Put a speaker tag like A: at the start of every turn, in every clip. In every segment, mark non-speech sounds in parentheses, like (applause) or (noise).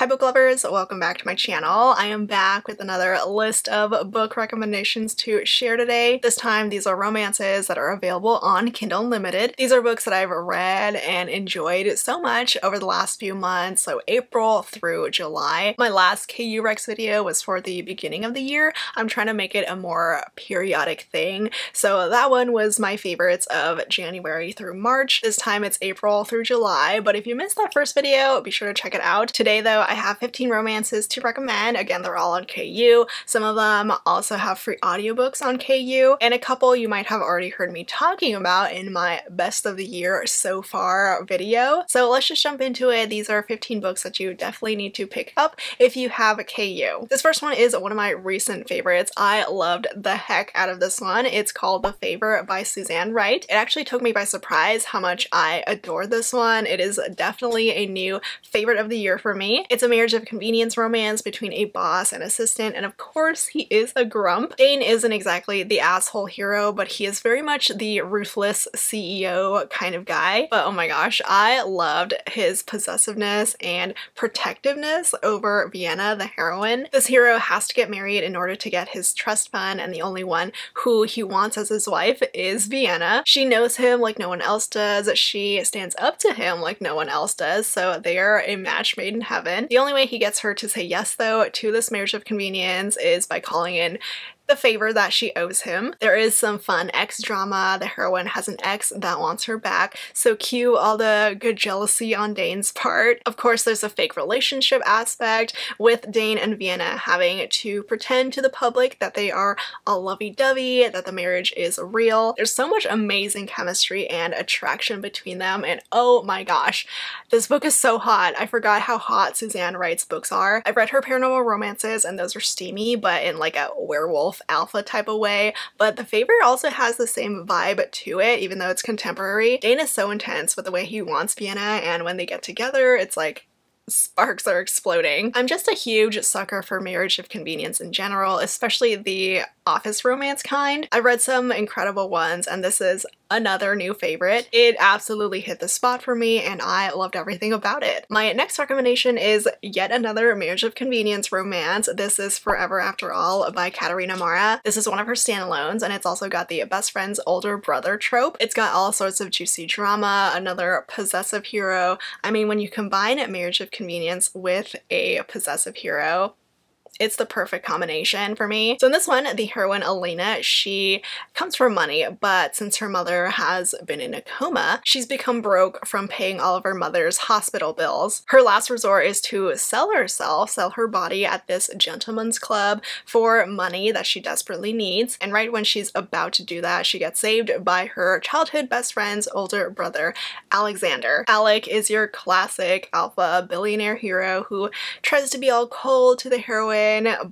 A: Hi book lovers, welcome back to my channel. I am back with another list of book recommendations to share today. This time these are romances that are available on Kindle Unlimited. These are books that I've read and enjoyed so much over the last few months, so April through July. My last KU Rex video was for the beginning of the year. I'm trying to make it a more periodic thing, so that one was my favorites of January through March. This time it's April through July, but if you missed that first video, be sure to check it out. Today though, I have 15 romances to recommend. Again, they're all on KU. Some of them also have free audiobooks on KU, and a couple you might have already heard me talking about in my best of the year so far video. So let's just jump into it. These are 15 books that you definitely need to pick up if you have a KU. This first one is one of my recent favorites. I loved the heck out of this one. It's called The Favor by Suzanne Wright. It actually took me by surprise how much I adore this one. It is definitely a new favorite of the year for me. It's it's a marriage of convenience romance between a boss and assistant, and of course he is a grump. Dane isn't exactly the asshole hero, but he is very much the ruthless CEO kind of guy. But oh my gosh, I loved his possessiveness and protectiveness over Vienna, the heroine. This hero has to get married in order to get his trust fund, and the only one who he wants as his wife is Vienna. She knows him like no one else does. She stands up to him like no one else does, so they are a match made in heaven. The only way he gets her to say yes though to this marriage of convenience is by calling in the favor that she owes him. There is some fun ex drama. The heroine has an ex that wants her back, so cue all the good jealousy on Dane's part. Of course, there's a fake relationship aspect with Dane and Vienna having to pretend to the public that they are all lovey-dovey, that the marriage is real. There's so much amazing chemistry and attraction between them, and oh my gosh, this book is so hot. I forgot how hot Suzanne Wright's books are. I've read her paranormal romances, and those are steamy, but in like a werewolf alpha type of way, but The Favor also has the same vibe to it, even though it's contemporary. Dane is so intense with the way he wants Vienna, and when they get together, it's like sparks are exploding. I'm just a huge sucker for marriage of convenience in general, especially the office romance kind. I've read some incredible ones and this is another new favorite. It absolutely hit the spot for me and I loved everything about it. My next recommendation is yet another marriage of convenience romance. This is Forever After All by Catharina Maura. This is one of her standalones and it's also got the best friend's older brother trope. It's got all sorts of juicy drama, another possessive hero. I mean, when you combine marriage of convenience with a possessive hero, it's the perfect combination for me. So in this one, the heroine Elena, she comes from money, but since her mother has been in a coma, she's become broke from paying all of her mother's hospital bills. Her last resort is to sell herself, sell her body at this gentleman's club for money that she desperately needs. And right when she's about to do that, she gets saved by her childhood best friend's older brother, Alexander. Alec is your classic alpha billionaire hero who tries to be all cold to the heroine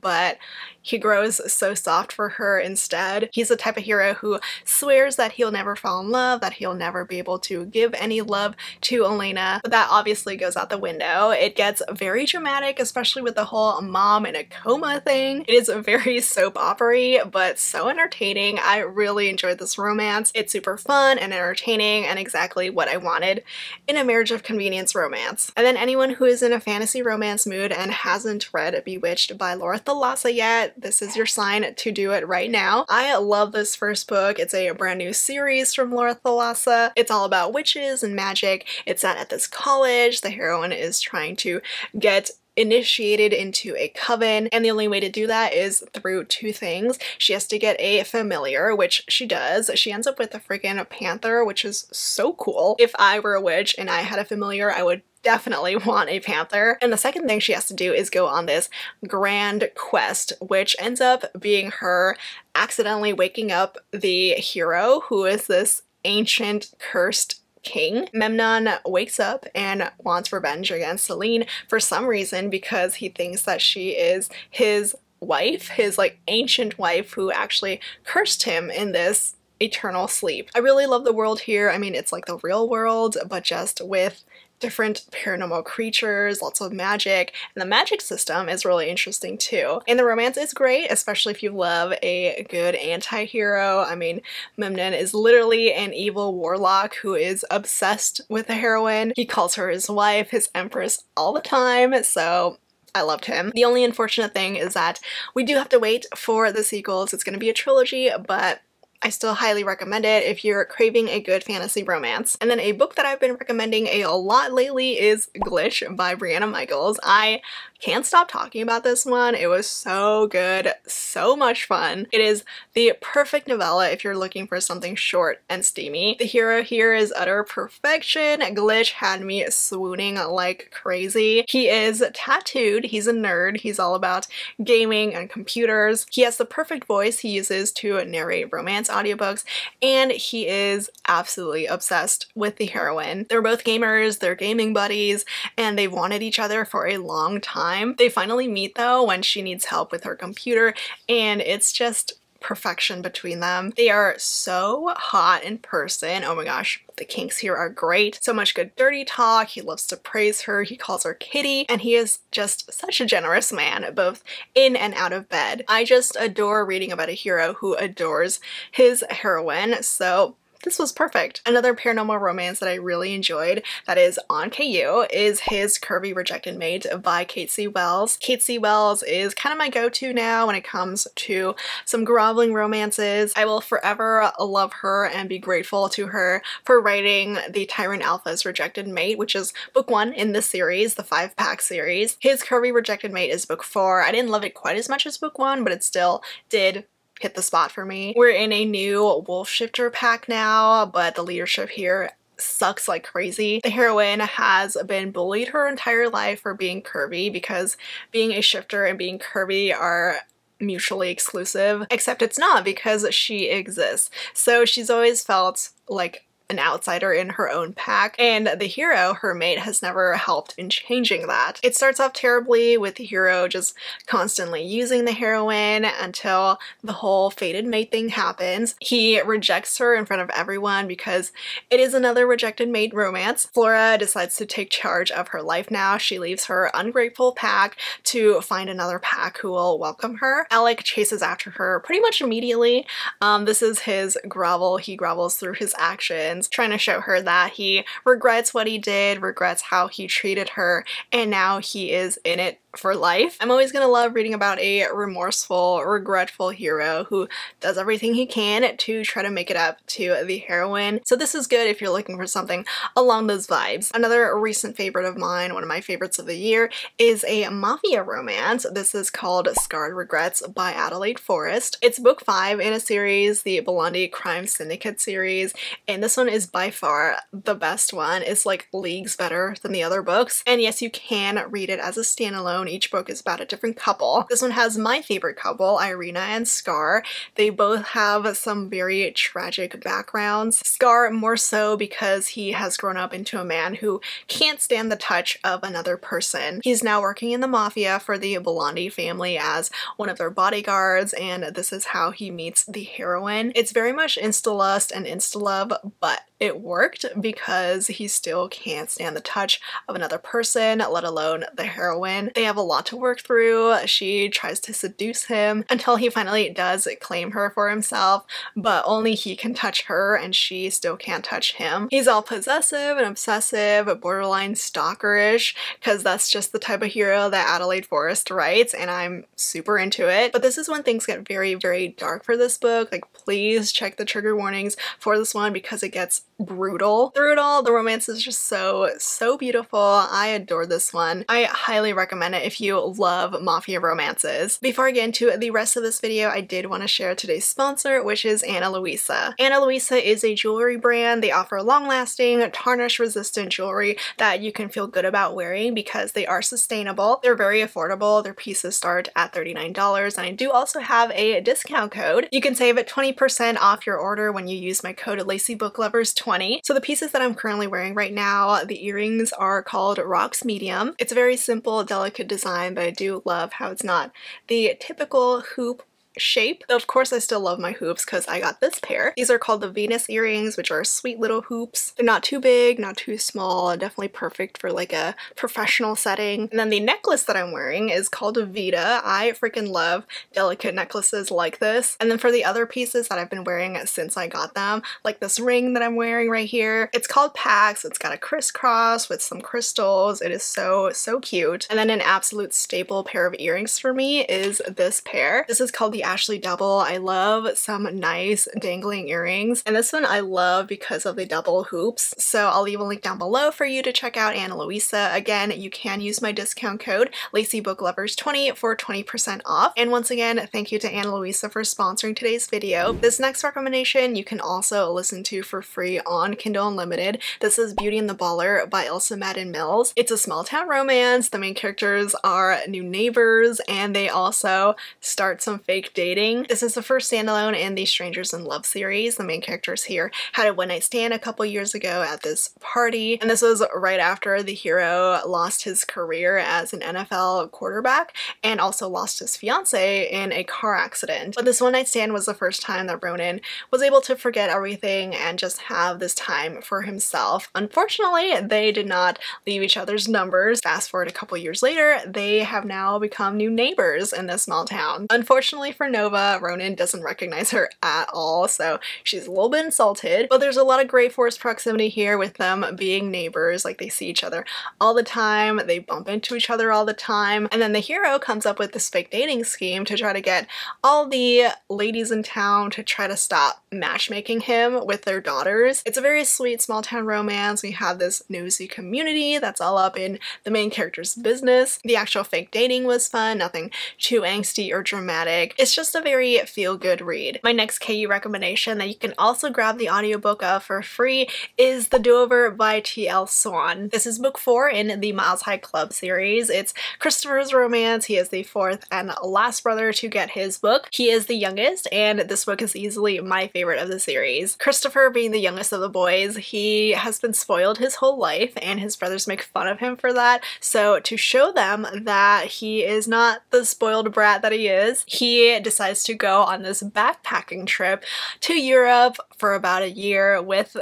A: but he grows so soft for her instead. He's the type of hero who swears that he'll never fall in love, that he'll never be able to give any love to Elena, but that obviously goes out the window. It gets very dramatic, especially with the whole mom in a coma thing. It is very (laughs) soap opery, but so entertaining. I really enjoyed this romance. It's super fun and entertaining and exactly what I wanted in a marriage of convenience romance. And then anyone who is in a fantasy romance mood and hasn't read Bewitched by Laura Thalassa yet, this is your sign to do it right now. I love this first book. It's a brand new series from Laura Thalassa. It's all about witches and magic. It's set at this college. The heroine is trying to get initiated into a coven and the only way to do that is through two things. She has to get a familiar, which she does. She ends up with a freaking panther, which is so cool. If I were a witch and I had a familiar, I would definitely (laughs) want a panther. And the second thing she has to do is go on this grand quest, which ends up being her accidentally waking up the hero, who is this ancient cursed king. Memnon wakes up and wants revenge against Selene for some reason because he thinks that she is his wife, his like ancient wife who actually cursed him in this eternal sleep. I really love the world here. I mean, it's like the real world, but just with different paranormal creatures, lots of magic, and the magic system is really interesting too. And the romance is great, especially if you love a good anti-hero. I mean, Memnon is literally an evil warlock who is obsessed with the heroine. He calls her his wife, his empress all the time, so I loved him. The only unfortunate thing is that we do have to wait for the sequels. It's going to be a trilogy, but I still highly recommend it if you're craving a good fantasy romance. And then a book that I've been recommending a lot lately is Glitch by Brianna Michaels. I can't stop talking about this one. It was so good, so much fun. It is the perfect novella if you're looking for something short and steamy. The hero here is utter perfection. Glitch had me swooning like crazy. He is tattooed, he's a nerd, he's all about gaming and computers. He has the perfect voice he uses to narrate romance audiobooks, and he is absolutely obsessed with the heroine. They're both gamers, they're gaming buddies, and they've wanted each other for a long time time. They finally meet though when she needs help with her computer and it's just perfection between them. They are so hot in person. Oh my gosh, the kinks here are great. So much good dirty talk. He loves to praise her. He calls her kitty and he is just such a generous man, both in and out of bed. I just adore reading about a hero who adores his heroine. So this was perfect. Another paranormal romance that I really enjoyed that is on KU is his Curvy Rejected Mate by Kate C. Wells. Kate C. Wells is kind of my go-to now when it comes to some groveling romances. I will forever love her and be grateful to her for writing the Tyrant Alpha's Rejected Mate, which is book one in the series, the five pack series. His Curvy Rejected Mate is book four. I didn't love it quite as much as book one, but it still did hit the spot for me. We're in a new wolf shifter pack now, but the leadership here sucks like crazy. The heroine has been bullied her entire life for being curvy because being a shifter and being curvy are mutually exclusive, except it's not because she exists. So she's always felt like an outsider in her own pack, and the hero, her mate, has never helped in changing that. It starts off terribly with the hero just constantly using the heroine until the whole fated mate thing happens. He rejects her in front of everyone because it is another rejected mate romance. Flora decides to take charge of her life now. She leaves her ungrateful pack to find another pack who will welcome her. Alec chases after her pretty much immediately. Um, this is his grovel. He grovels through his actions trying to show her that he regrets what he did, regrets how he treated her, and now he is in it for life. I'm always gonna love reading about a remorseful, regretful hero who does everything he can to try to make it up to the heroine. So this is good if you're looking for something along those vibes. Another recent favorite of mine, one of my favorites of the year, is a mafia romance. This is called Scarred Regrets by Adelaide Forrest. It's book five in a series, the Bellandi Crime Syndicate series, and this one is by far the best one. It's like leagues better than the other books. And yes, you can read it as a standalone each book is about a different couple. This one has my favorite couple, Irina and Scar. They both have some very tragic backgrounds. Scar more so because he has grown up into a man who can't stand the touch of another person. He's now working in the mafia for the Bellandi family as one of their bodyguards and this is how he meets the heroine. It's very much insta-lust and insta-love but it worked because he still can't stand the touch of another person, let alone the heroine. They have a lot to work through. She tries to seduce him until he finally does claim her for himself, but only he can touch her and she still can't touch him. He's all possessive and obsessive, borderline stalkerish, because that's just the type of hero that Adelaide Forrest writes, and I'm super into it. But this is when things get very, very dark for this book. Like, please check the trigger warnings for this one because it gets brutal. Through it all, the romance is just so, so beautiful. I adore this one. I highly recommend it if you love mafia romances. Before I get into the rest of this video, I did want to share today's sponsor, which is Ana Luisa. Ana Luisa is a jewelry brand. They offer long-lasting, tarnish-resistant jewelry that you can feel good about wearing because they are sustainable. They're very affordable. Their pieces start at $39, and I do also have a discount code. You can save 20% off your order when you use my code LaceyBookLovers20 20. So the pieces that I'm currently wearing right now, the earrings are called Rocks Medium. It's a very simple, delicate design, but I do love how it's not the typical hoop shape. Of course I still love my hoops because I got this pair. These are called the Venus earrings, which are sweet little hoops. They're not too big, not too small, definitely perfect for like a professional setting. And then the necklace that I'm wearing is called a Vita. I freaking love delicate necklaces like this. And then for the other pieces that I've been wearing since I got them, like this ring that I'm wearing right here, it's called Pax. It's got a crisscross with some crystals. It is so, so cute. And then an absolute staple pair of earrings for me is this pair. This is called the Ashley Double. I love some nice dangling earrings. And this one I love because of the double hoops. So I'll leave a link down below for you to check out Ana Luisa. Again, you can use my discount code LaceyBookLovers20 for 20% off. And once again, thank you to Ana Luisa for sponsoring today's video. This next recommendation you can also listen to for free on Kindle Unlimited. This is Beauty and the Baller by Ilsa Madden-Mills. It's a small town romance. The main characters are new neighbors and they also start some fake dating. This is the first standalone in the Strangers in Love series. The main characters here had a one night stand a couple years ago at this party and this was right after the hero lost his career as an NFL quarterback and also lost his fiance in a car accident. But this one night stand was the first time that Ronan was able to forget everything and just have this time for himself. Unfortunately, they did not leave each other's numbers. Fast forward a couple years later, they have now become new neighbors in this small town. Unfortunately for Nova, Ronan doesn't recognize her at all, so she's a little bit insulted, but there's a lot of great forced proximity here with them being neighbors, like they see each other all the time, they bump into each other all the time, and then the hero comes up with this fake dating scheme to try to get all the ladies in town to try to stop matchmaking him with their daughters. It's a very sweet small town romance. We have this nosy community that's all up in the main character's business. The actual fake dating was fun, nothing too angsty or dramatic. It's just a very feel-good read. My next KU recommendation that you can also grab the audiobook of for free is The Do-Over by T.L. Swan. This is book four in the Miles High Club series. It's Christopher's romance. He is the fourth and last brother to get his book. He is the youngest and this book is easily my favorite of the series. Christopher being the youngest of the boys, he has been spoiled his whole life and his brothers make fun of him for that. So to show them that he is not the spoiled brat that he is, he decides to go on this backpacking trip to Europe for about a year with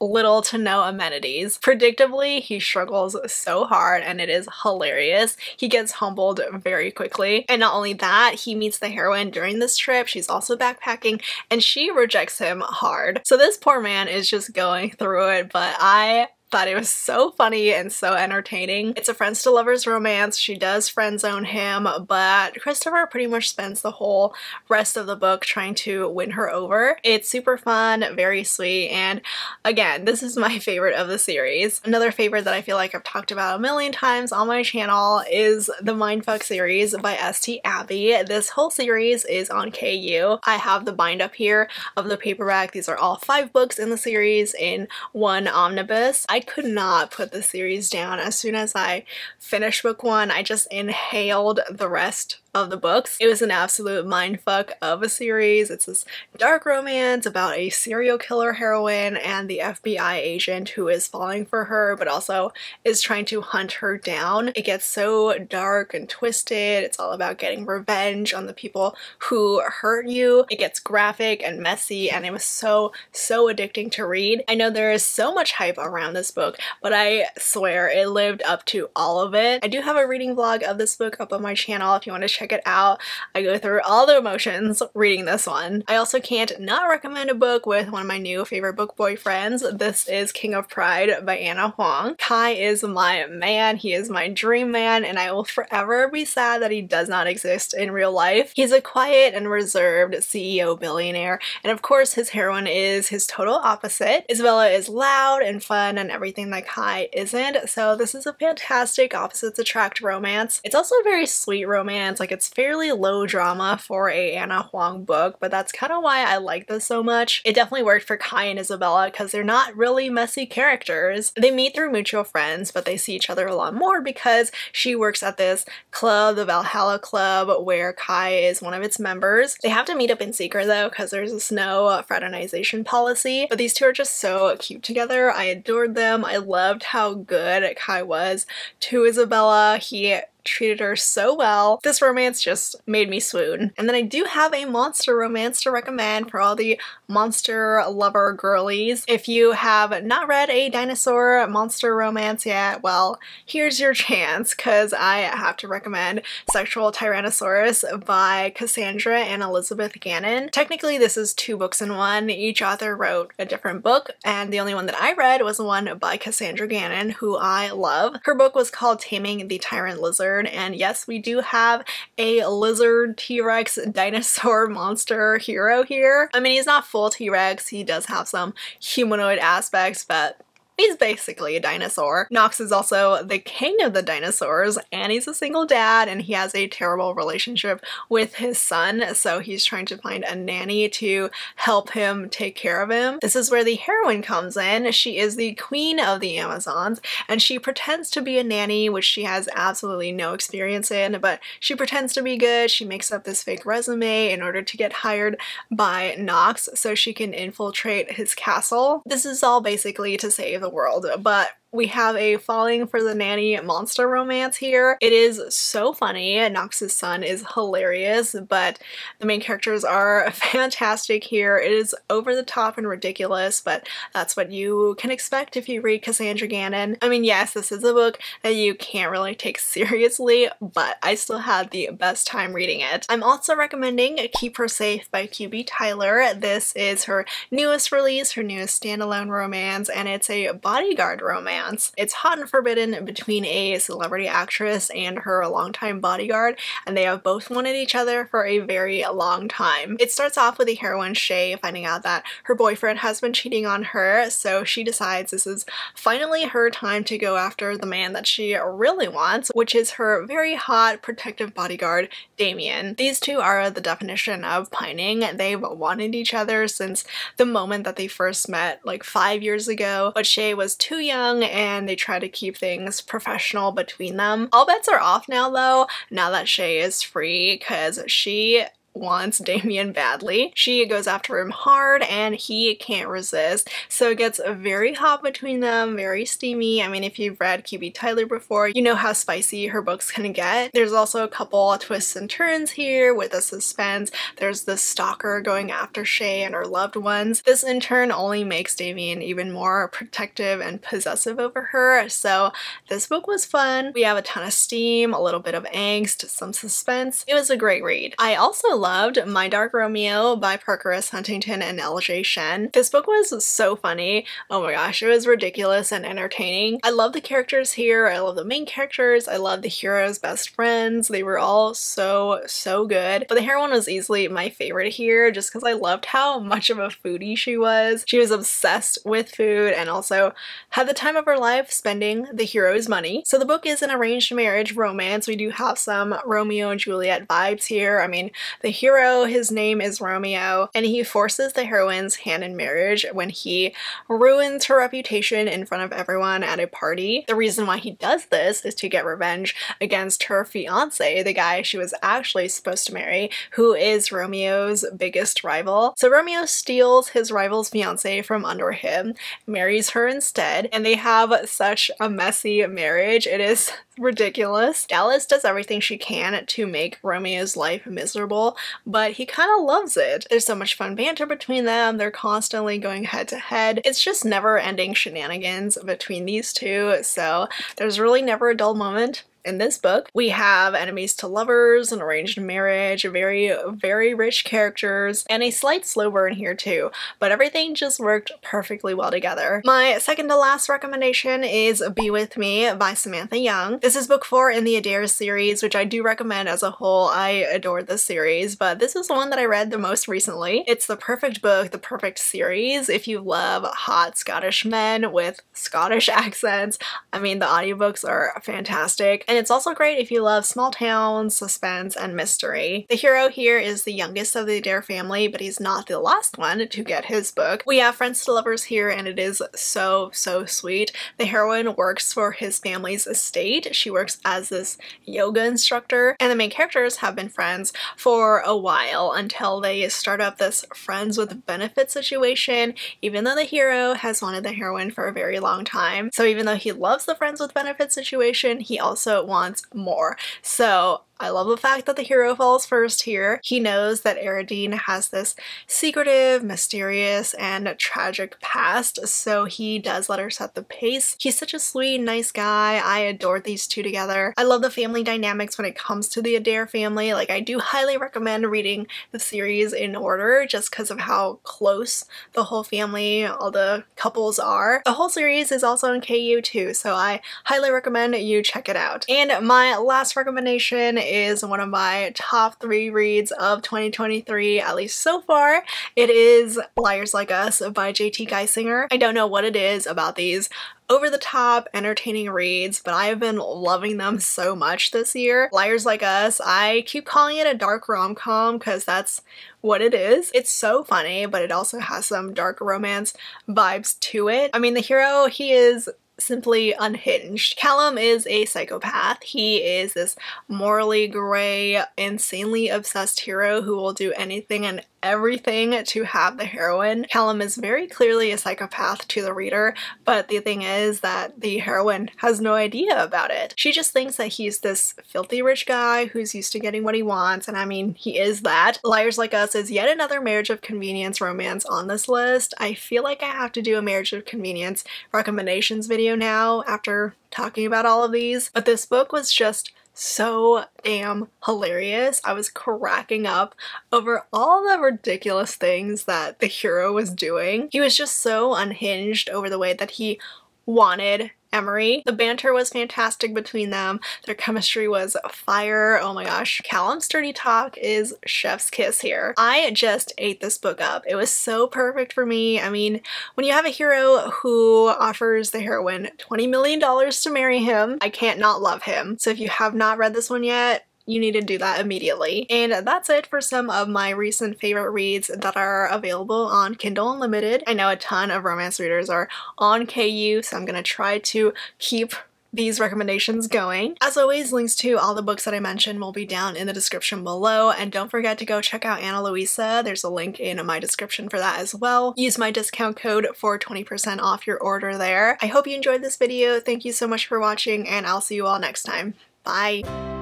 A: little to no amenities. Predictably, he struggles so hard and it is hilarious. He gets humbled very quickly. And not only that, he meets the heroine during this trip. She's also backpacking and she rejects him hard. So this poor man is just going through it, but I thought it was so funny and so entertaining. It's a friends to lovers romance. She does friend zone him, but Christopher pretty much spends the whole rest of the book trying to win her over. It's super fun, very sweet, and again, this is my (laughs) favorite of the series. Another favorite that I feel like I've talked about a million times on my channel is the Mindfuck series by S.T. Abby. This whole series is on KU. I have the bind up here of the paperback. These are all five books in the series in one omnibus. I could not put the series down. As soon as I finished book one, I just inhaled the rest of the books. It was an absolute mindfuck of a series. It's this dark romance about a serial killer heroine and the FBI agent who is falling for her but also is trying to hunt her down. It gets so dark and twisted. It's all about getting revenge on the people who hurt you. It gets graphic and messy and it was so, so addicting to read. I know there is so much hype around this book, but I swear it lived up to all of it. I do have a reading vlog of this book up on my channel if you want to check it out. I go through all the emotions reading this one. I also can't not recommend a book with one of my new favorite book boyfriends. This is King of Pride by Ana Huang. Kai is my man. He is my dream man and I will forever be sad that he does not exist in real life. He's a quiet and reserved CEO billionaire and of course his heroine is his total opposite. Isabella is loud and fun and everything that Kai isn't so this is a fantastic opposites attract romance. It's also a very sweet romance like like it's fairly low drama for a Ana Huang book, but that's kind of why I like this so much. It definitely worked for Kai and Isabella because they're not really messy characters. They meet through mutual friends, but they see each other a lot more because she works at this club, the Valhalla Club, where Kai is one of its members. They have to meet up in secret though because there's this no fraternization policy, but these two are just so cute together. I adored them. I loved how good Kai was to Isabella. He treated her so well. This romance just made me swoon. And then I do have a monster romance to recommend for all the monster lover girlies. If you have not read a dinosaur monster romance yet, well, here's your chance because I have to recommend Sexual Tyrannosaurus by Cassandra and Elizabeth Gannon. Technically, this is two books in one. Each author wrote a different book, and the only one that I read was the one by Cassandra Gannon, who I love. Her book was called Taming the Tyrant Lizard, and yes, we do have a lizard T-Rex dinosaur (laughs) monster hero here. I mean, he's not full T-Rex, he does have some humanoid aspects, but He's basically a dinosaur. Knox is also the king of the dinosaurs and he's a single dad and he has a terrible relationship with his son so he's trying to find a nanny to help him take care of him. This is where the heroine comes in. She is the queen of the Amazons and she pretends to be a nanny which she has absolutely no experience in but she pretends to be good. She makes up this fake resume in order to get hired by Knox so she can infiltrate his castle. This is all basically to save the world, but we have a falling for the nanny monster romance here. It is so funny. Knox's son is hilarious, but the main characters are (laughs) fantastic here. It is over the top and ridiculous, but that's what you can expect if you read Cassandra Gannon. I mean, yes, this is a book that you can't really take (laughs) seriously, but I still had the best time reading it. I'm also recommending Keep Her Safe by QB Tyler. This is her newest release, her newest standalone romance, and it's a bodyguard romance romance. It's hot and forbidden between a celebrity actress and her longtime bodyguard, and they have both wanted each other for a very long time. It starts off with the heroine Shay finding out that her boyfriend has been cheating on her, so she decides this is finally her time to go after the man that she really wants, which is her very hot protective bodyguard, Damien. These two are the definition of pining. They've wanted each other since the moment that they first met like five years ago, but Shay was too young and they try to keep things professional between them. All bets are off now though, now that Shay is free because she wants Damien badly. She goes after him hard and he can't resist. So it gets very hot between them, very steamy. I mean, if you've read QB Tyler before, you know how spicy her books can get. There's also a couple twists and turns here with the suspense. There's the stalker going after Shay and her loved ones. This in turn only makes Damien even more protective and possessive over her. So this book was fun. We have a ton of steam, a little bit of angst, some suspense. It was a great read. I also loved My Dark Romeo by Parker S. Huntington and LJ Shen. This book was so funny. Oh my gosh, it was ridiculous and entertaining. I love the characters here. I love the main characters. I love the hero's best friends. They were all so, so good. But the heroine was easily my favorite here just because I loved how much of a foodie she was. She was obsessed with food and also had the time of her life spending the hero's money. So the book is an arranged marriage romance. We do have some Romeo and Juliet vibes here. I mean, the hero, his name is Romeo, and he forces the heroine's hand in marriage when he ruins her reputation in front of everyone at a party. The reason why he does this is to get revenge against her fiance, the guy she was actually supposed to marry, who is Romeo's biggest rival. So Romeo steals his rival's fiance from under him, marries her instead, and they have such a messy marriage. It is ridiculous. Dallas does everything she can to make Romeo's life miserable, but he kind of loves it. There's so much fun banter between them. They're constantly going head to head. It's just never ending shenanigans between these two. So there's really never a dull moment in this book. We have enemies to lovers, an arranged marriage, very, very rich characters, and a slight slow burn here too, but everything just worked perfectly well together. My second to last recommendation is Be With Me by Samantha Young. This is book four in the Adair series, which I do recommend as a whole. I adore this series, but this is the one that I read the most recently. It's the perfect book, the perfect series if you love hot Scottish men with Scottish (laughs) accents. I mean, the audiobooks are fantastic. And it's also great if you love small towns, suspense, and mystery. The hero here is the youngest of the Adair family, but he's not the last one to get his book. We have friends to lovers here, and it is so, so sweet. The heroine works for his family's estate. She works as this yoga instructor, and the main characters have been friends for a while until they start up this friends with benefits situation, even though the hero has wanted the heroine for a very long time. So even though he loves the friends with benefits situation, he also wants more. So I love the fact that the hero falls first here. He knows that Eredine has this secretive, mysterious, and tragic past, so he does let her set the pace. He's such a sweet, nice guy. I adore these two together. I love the family dynamics when it comes to the Adair family. Like, I do highly recommend reading the series in order just because of how close the whole family, all the couples are. The whole series is also on KU too, so I highly recommend you check it out. And my last recommendation is one of my top three reads of 2023, at least so far. It is Liars Like Us by JT Geissinger. I don't know what it is about these over the top, entertaining reads, but I have been loving them so much this year. Liars Like Us, I keep calling it a dark rom-com because that's what it is. It's so funny, but it also has some dark romance vibes to it. I mean, the hero, he is simply unhinged. Callum is a psychopath. He is this morally gray, insanely obsessed hero who will do anything and everything to have the heroine. Callum is very clearly a psychopath to the reader, but the thing is that the heroine has no idea about it. She just thinks that he's this filthy rich guy who's used to getting what he wants, and I mean, he is that. Liars Like Us is yet another marriage of convenience romance on this list. I feel like I have to do a marriage of convenience recommendations video now after talking about all of these, but this book was just so damn hilarious. I was cracking up over all the ridiculous things that the hero was doing. He was just so unhinged over the way that he wanted Emery. The banter was fantastic between them. Their chemistry was fire. Oh my gosh. Callum's dirty talk is chef's kiss here. I just ate this book up. It was so perfect for me. I mean, when you have a hero who offers the heroine $20 million to marry him, I can't not love him. So if you have not read this one yet, you need to do that immediately. And that's it for some of my recent favorite reads that are available on Kindle Unlimited. I know a ton of romance readers are on KU, so I'm gonna try to keep these recommendations going. As always, links to all the books that I mentioned will be down in the description below, and don't forget to go check out Ana Luisa. There's a link in my description for that as well. Use my discount code for 20% off your order there. I hope you enjoyed this video. Thank you so much for watching, and I'll see you all next time. Bye!